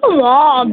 Come on.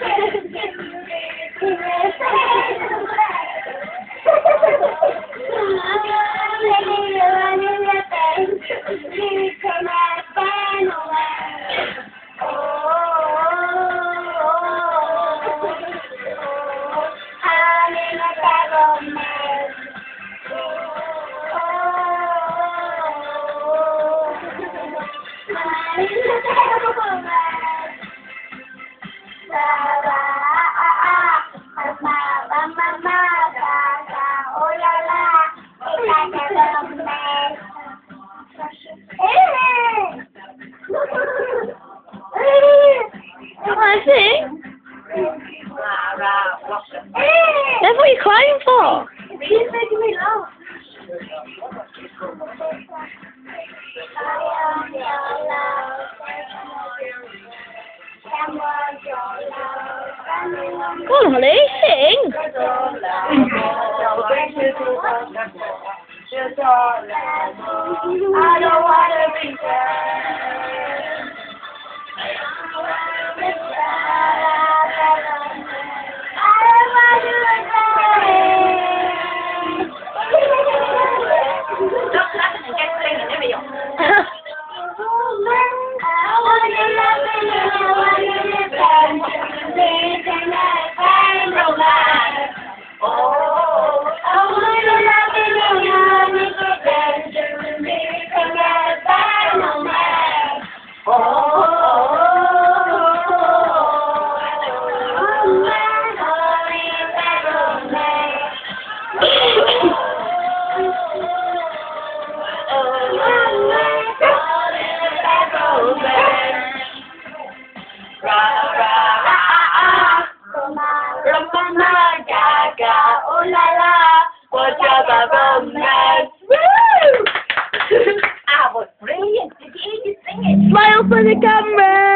Thank you. want to? That's what you're crying for. He's making me laugh. On, Holly, sing. I don't want to be there. Thank you. for the camera!